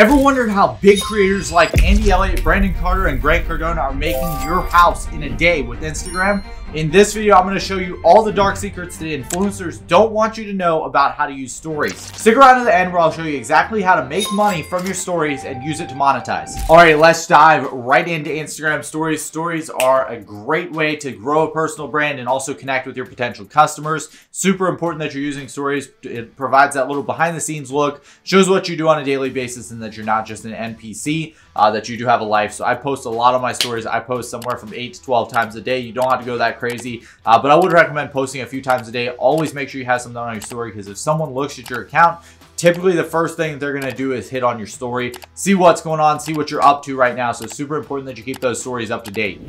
Ever wondered how big creators like Andy Elliott, Brandon Carter, and Grant Cardone are making your house in a day with Instagram? In this video, I'm going to show you all the dark secrets that influencers don't want you to know about how to use stories. Stick around to the end where I'll show you exactly how to make money from your stories and use it to monetize. All right, let's dive right into Instagram stories. Stories are a great way to grow a personal brand and also connect with your potential customers. Super important that you're using stories. It provides that little behind the scenes look, shows what you do on a daily basis and that you're not just an NPC, uh, that you do have a life. So I post a lot of my stories. I post somewhere from 8 to 12 times a day. You don't have to go that crazy, uh, but I would recommend posting a few times a day. Always make sure you have something on your story because if someone looks at your account, typically the first thing they're going to do is hit on your story, see what's going on, see what you're up to right now. So super important that you keep those stories up to date.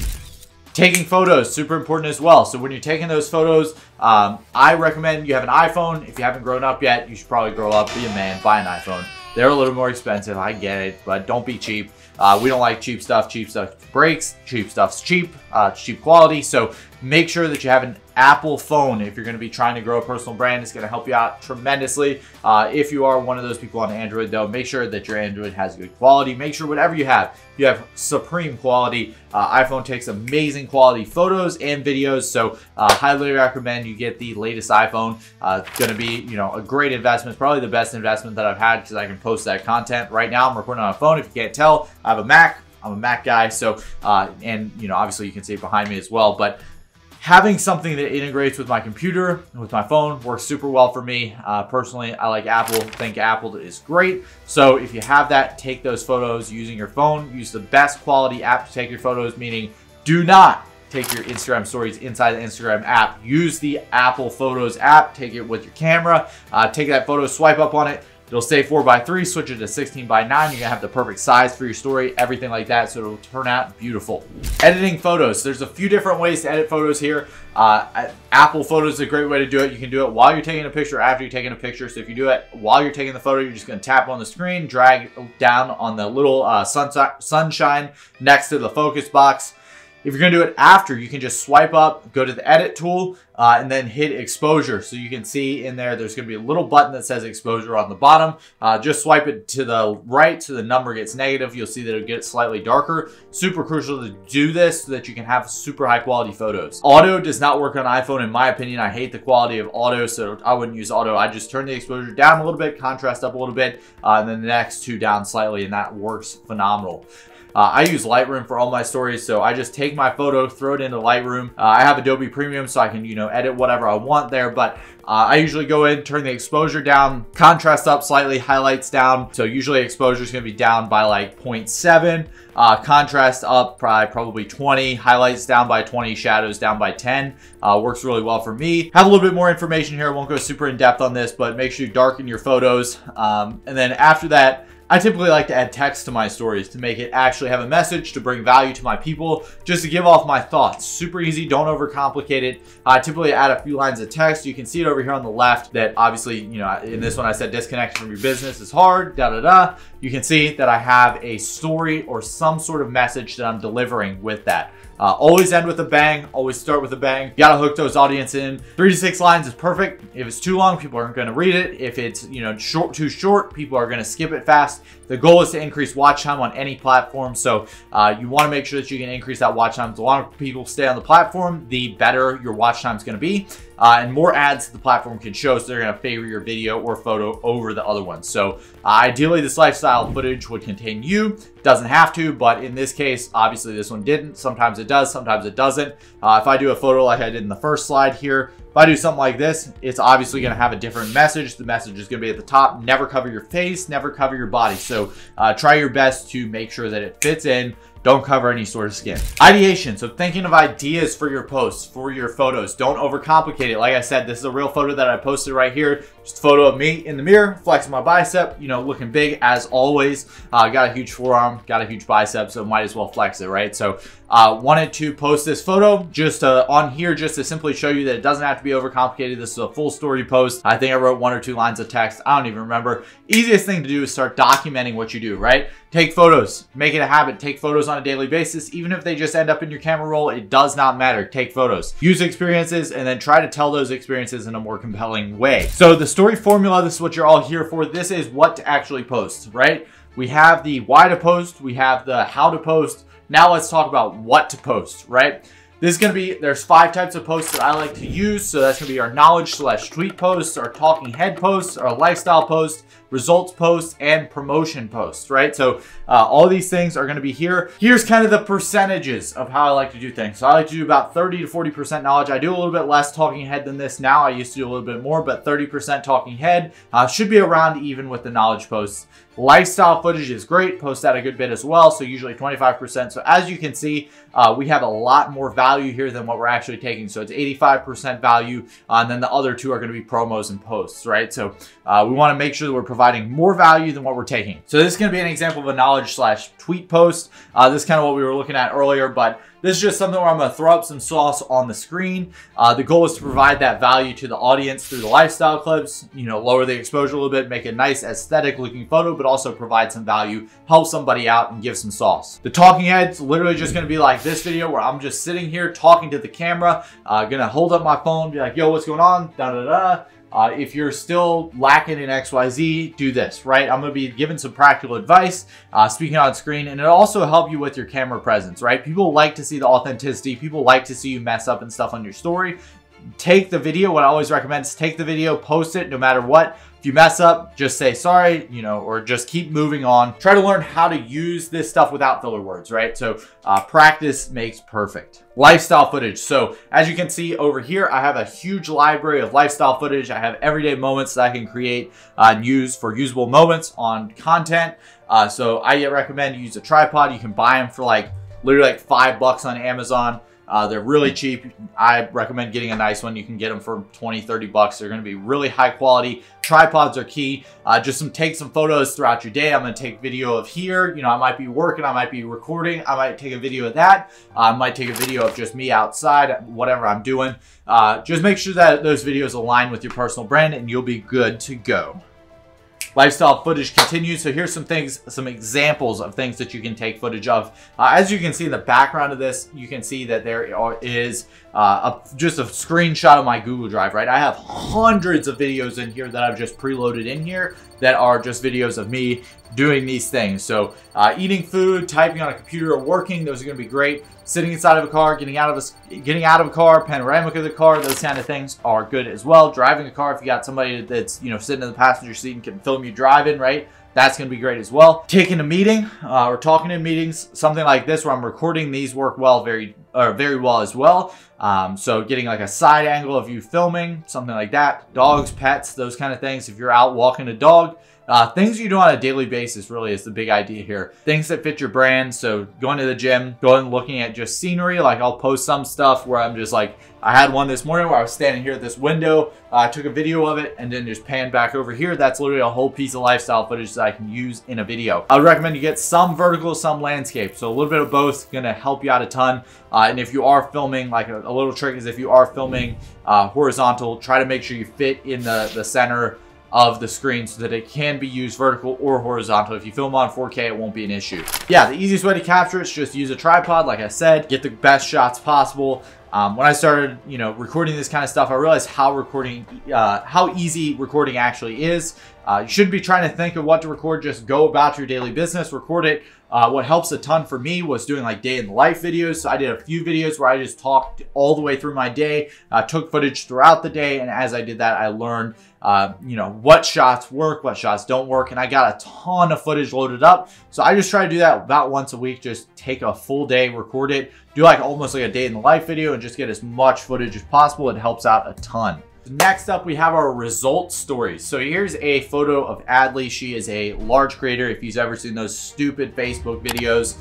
Taking photos, super important as well. So when you're taking those photos, um, I recommend you have an iPhone. If you haven't grown up yet, you should probably grow up, be a man, buy an iPhone. They're a little more expensive, I get it, but don't be cheap. Uh, we don't like cheap stuff. Cheap stuff breaks. Cheap stuff's cheap. Uh, cheap quality. So make sure that you have an Apple phone if you're going to be trying to grow a personal brand. It's going to help you out tremendously. Uh, if you are one of those people on Android, though, make sure that your Android has good quality. Make sure whatever you have, you have supreme quality. Uh, iPhone takes amazing quality photos and videos, so uh, highly recommend you get the latest iPhone. Uh, it's going to be, you know, a great investment. Probably the best investment that I've had because I can post that content. Right now, I'm recording on a phone. If you can't tell, I have a Mac. I'm a Mac guy, so uh, and you know obviously you can see it behind me as well. But having something that integrates with my computer with my phone works super well for me. Uh, personally i like apple. Think apple is great. So if you have that take those photos using your phone. Use the best quality app to take your photos meaning do not take your instagram stories inside the instagram app. Use the apple photos app. Take it with your camera. Uh, take that photo swipe up on it It'll say 4 by 3 switch it to 16 by 9 You're going to have the perfect size for your story, everything like that, so it'll turn out beautiful. Editing photos. There's a few different ways to edit photos here. Uh, Apple Photos is a great way to do it. You can do it while you're taking a picture, after you're taking a picture. So if you do it while you're taking the photo, you're just going to tap on the screen, drag down on the little uh, sunshine next to the focus box. If you're going to do it after, you can just swipe up, go to the edit tool, uh, and then hit exposure. So you can see in there, there's going to be a little button that says exposure on the bottom. Uh, just swipe it to the right so the number gets negative. You'll see that it gets slightly darker. Super crucial to do this so that you can have super high quality photos. Auto does not work on iPhone in my opinion. I hate the quality of auto, so I wouldn't use auto. I just turn the exposure down a little bit, contrast up a little bit, uh, and then the next two down slightly, and that works phenomenal. Uh, I use Lightroom for all my stories, so I just take my photo, throw it into Lightroom. Uh, I have Adobe Premium, so I can, you know, edit whatever I want there, but uh, I usually go in, turn the exposure down, contrast up slightly, highlights down. So usually exposure is going to be down by like 0.7, uh, contrast up by probably 20, highlights down by 20, shadows down by 10. Uh, works really well for me. Have a little bit more information here. I won't go super in depth on this, but make sure you darken your photos. Um, and then after that, I typically like to add text to my stories to make it actually have a message to bring value to my people, just to give off my thoughts. Super easy, don't overcomplicate it. I typically add a few lines of text. You can see it over here on the left that obviously, you know, in this one I said disconnection from your business is hard, da da da. You can see that I have a story or some sort of message that I'm delivering with that. Uh, always end with a bang. Always start with a bang. You gotta hook those audience in. Three to six lines is perfect. If it's too long, people aren't gonna read it. If it's you know short, too short, people are gonna skip it fast. The goal is to increase watch time on any platform. So uh, you wanna make sure that you can increase that watch time. The longer people stay on the platform, the better your watch time is gonna be. Uh, and more ads the platform can show, so they're gonna favor your video or photo over the other ones. So uh, ideally, this lifestyle footage would contain you. Doesn't have to, but in this case, obviously this one didn't. Sometimes it does, sometimes it doesn't. Uh, if I do a photo like I did in the first slide here, if I do something like this, it's obviously going to have a different message. The message is going to be at the top. Never cover your face, never cover your body. So uh, try your best to make sure that it fits in don't cover any sort of skin. Ideation, so thinking of ideas for your posts, for your photos. Don't overcomplicate it. Like I said, this is a real photo that I posted right here. Just a photo of me in the mirror, flexing my bicep, you know, looking big as always. Uh, got a huge forearm, got a huge bicep, so might as well flex it, right? So uh, wanted to post this photo just uh, on here just to simply show you that it doesn't have to be overcomplicated. This is a full story post. I think I wrote one or two lines of text. I don't even remember. Easiest thing to do is start documenting what you do, right? Take photos. Make it a habit. Take photos on a daily basis. Even if they just end up in your camera roll, it does not matter. Take photos. Use experiences and then try to tell those experiences in a more compelling way. So the story formula, this is what you're all here for. This is what to actually post, right? we have the why to post, we have the how to post. Now let's talk about what to post, right? This is to be, there's five types of posts that I like to use. So that's to be our knowledge slash tweet posts, our talking head posts, our lifestyle posts, results posts, and promotion posts, right? So uh, all these things are to be here. Here's kind of the percentages of how I like to do things. So I like to do about 30 to 40% knowledge. I do a little bit less talking head than this now. I used to do a little bit more, but 30% talking head uh, should be around even with the knowledge posts. Lifestyle footage is great, post that a good bit as well, so usually 25%. So as you can see, uh, we have a lot more value here than what we're actually taking. So it's 85% value, uh, and then the other two are gonna be promos and posts, right? So uh, we wanna make sure that we're providing more value than what we're taking. So this is gonna be an example of a knowledge slash tweet post. Uh, this is kind of what we were looking at earlier, but this is just something where I'm going to throw up some sauce on the screen. Uh, the goal is to provide that value to the audience through the lifestyle clips, you know, lower the exposure a little bit, make a nice aesthetic looking photo, but also provide some value, help somebody out and give some sauce. The talking head's literally just going to be like this video where I'm just sitting here talking to the camera, uh, going to hold up my phone, be like, yo, what's going on? Da da da. Uh, if you're still lacking in XYZ, do this, right? I'm to be giving some practical advice, uh, speaking on screen, and it'll also help you with your camera presence, right? People like to see the authenticity. People like to see you mess up and stuff on your story. Take the video. What I always recommend is take the video, post it no matter what. If you mess up, just say sorry, you know, or just keep moving on. Try to learn how to use this stuff without filler words, right? So uh, practice makes perfect. Lifestyle footage. So as you can see over here, I have a huge library of lifestyle footage. I have everyday moments that I can create uh, and use for usable moments on content. Uh, so I recommend you use a tripod. You can buy them for like literally like five bucks on Amazon. Uh, they're really cheap. I recommend getting a nice one. You can get them for 20, 30 bucks. They're going to be really high quality. Tripods are key. Uh, just some take some photos throughout your day. I'm going to take video of here. You know, I might be working. I might be recording. I might take a video of that. Uh, I might take a video of just me outside, whatever I'm doing. Uh, just make sure that those videos align with your personal brand and you'll be good to go lifestyle footage continues. So here's some things, some examples of things that you can take footage of. Uh, as you can see in the background of this, you can see that there is uh, a, just a screenshot of my Google Drive, right? I have hundreds of videos in here that I've just preloaded in here that are just videos of me doing these things. So uh, eating food, typing on a computer, or working, those are going to be great. Sitting inside of a car, getting out of a, getting out of a car, panoramic of the car, those kind of things are good as well. Driving a car, if you got somebody that's you know sitting in the passenger seat and can film you driving, right? That's going to be great as well. Taking a meeting uh, or talking in meetings, something like this where I'm recording these work well, very or very well as well. Um, so getting like a side angle of you filming, something like that. Dogs, pets, those kind of things. If you're out walking a dog, uh, things you do on a daily basis really is the big idea here. Things that fit your brand. So going to the gym, going looking at just scenery. Like I'll post some stuff where I'm just like, I had one this morning where I was standing here at this window. I uh, took a video of it and then just panned back over here. That's literally a whole piece of lifestyle footage that I can use in a video. I would recommend you get some vertical, some landscape. So a little bit of both going to help you out a ton. Uh, and if you are filming, like a, little trick is if you are filming uh, horizontal, try to make sure you fit in the, the center of the screen so that it can be used vertical or horizontal. If you film on 4K, it won't be an issue. Yeah, the easiest way to capture it is just use a tripod, like I said, get the best shots possible. Um, when I started, you know, recording this kind of stuff, I realized how recording, uh, how easy recording actually is. Uh, you shouldn't be trying to think of what to record. Just go about your daily business, record it. Uh, what helps a ton for me was doing like day in the life videos. So I did a few videos where I just talked all the way through my day, took footage throughout the day. And as I did that, I learned, uh, you know, what shots work, what shots don't work. And I got a ton of footage loaded up. So I just try to do that about once a week. Just take a full day, record it, do like almost like a day in the life video and just get as much footage as possible. It helps out a ton. Next up, we have our results stories. So here's a photo of Adley. She is a large creator. If you've ever seen those stupid Facebook videos,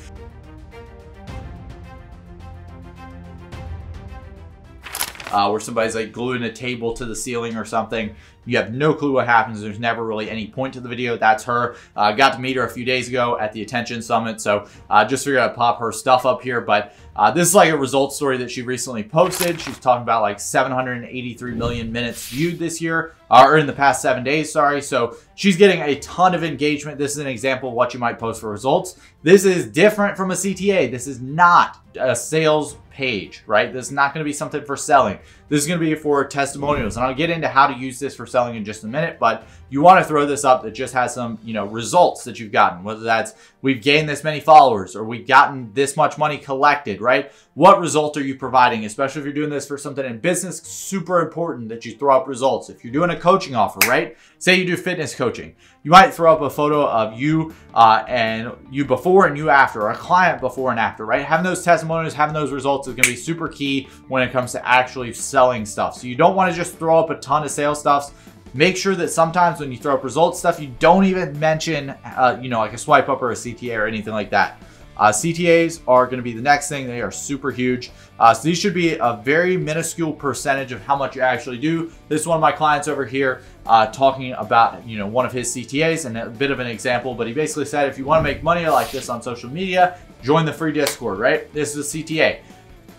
uh, where somebody's like gluing a table to the ceiling or something. You have no clue what happens. There's never really any point to the video. That's her. Uh, got to meet her a few days ago at the Attention Summit. So uh, just figured I'd pop her stuff up here. But uh, this is like a results story that she recently posted. She's talking about like 783 million minutes viewed this year, uh, or in the past seven days, sorry. So she's getting a ton of engagement. This is an example of what you might post for results. This is different from a CTA. This is not a sales page, right? This is not going to be something for selling. This is going to be for testimonials. And I'll get into how to use this for selling selling in just a minute, but you want to throw this up that just has some, you know, results that you've gotten, whether that's we've gained this many followers or we've gotten this much money collected, right? What result are you providing? Especially if you're doing this for something in business, super important that you throw up results. If you're doing a coaching offer, right? Say you do fitness coaching, you might throw up a photo of you uh, and you before and you after, or a client before and after, right? Having those testimonials, having those results is going to be super key when it comes to actually selling stuff. So you don't want to just throw up a ton of sales stuff Make sure that sometimes when you throw up results stuff, you don't even mention, uh, you know, like a swipe up or a CTA or anything like that. Uh, CTAs are going to be the next thing. They are super huge. Uh, so these should be a very minuscule percentage of how much you actually do. This is one of my clients over here uh, talking about, you know, one of his CTAs and a bit of an example, but he basically said, if you want to make money like this on social media, join the free Discord, right? This is a CTA.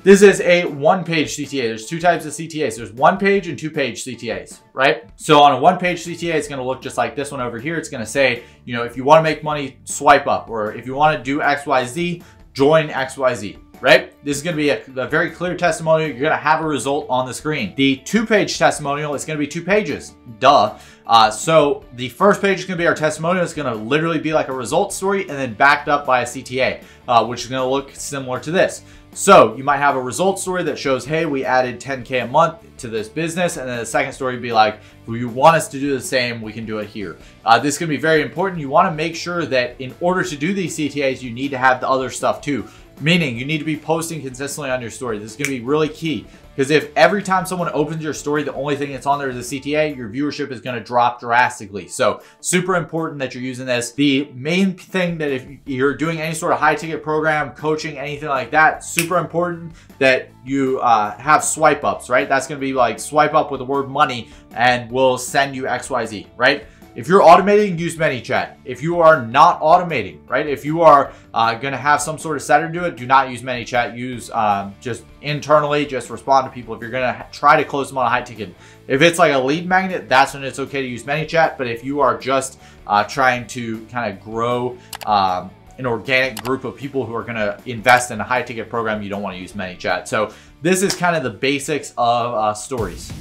This is a one-page CTA. There's two types of CTAs. There's one-page and two-page CTAs, right? So on a one-page CTA, it's going to look just like this one over here. It's going to say, you know, if you want to make money, swipe up, or if you want to do XYZ, join XYZ, right? This is going to be a, a, very clear testimonial. You're going to have a result on the screen. The two-page testimonial is going to be two pages. Duh. Uh, so the first page is to be our testimonial. It's going to literally be like a result story and then backed up by a CTA, uh, which is going to look similar to this. So you might have a result story that shows, hey, we added 10K a month to this business. And then the second story would be like, if you want us to do the same, we can do it here. Uh, this is gonna be very important. You wanna make sure that in order to do these CTAs, you need to have the other stuff too. Meaning you need to be posting consistently on your story. This is gonna be really key. Because if every time someone opens your story, the only thing that's on there is a CTA, your viewership is going to drop drastically. So super important that you're using this. The main thing that if you're doing any sort of high ticket program, coaching, anything like that, super important that you uh, have swipe ups, right? That's going to be like swipe up with the word money and we'll send you XYZ, right? If you're automating, use ManyChat. If you are not automating, right? If you are uh, to have some sort of setter do it, do not use ManyChat. Use um, just internally, just respond to people. If you're to try to close them on a high ticket, if it's like a lead magnet, that's when it's okay to use ManyChat. But if you are just uh, trying to kind of grow um, an organic group of people who are to invest in a high ticket program, you don't want to use ManyChat. So this is kind of the basics of uh, stories.